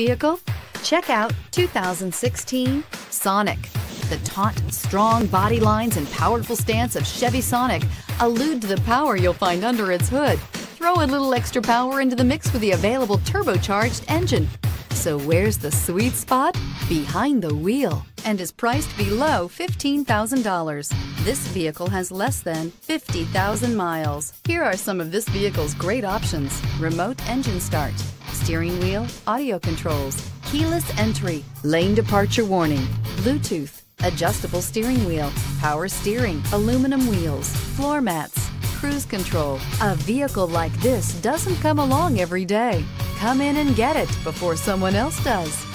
vehicle? Check out 2016 Sonic. The taut, strong body lines and powerful stance of Chevy Sonic allude to the power you'll find under its hood. Throw a little extra power into the mix with the available turbocharged engine. So where's the sweet spot? Behind the wheel and is priced below $15,000. This vehicle has less than 50,000 miles. Here are some of this vehicle's great options. Remote engine start, steering wheel, audio controls, keyless entry, lane departure warning, Bluetooth, adjustable steering wheel, power steering, aluminum wheels, floor mats, cruise control. A vehicle like this doesn't come along every day. Come in and get it before someone else does.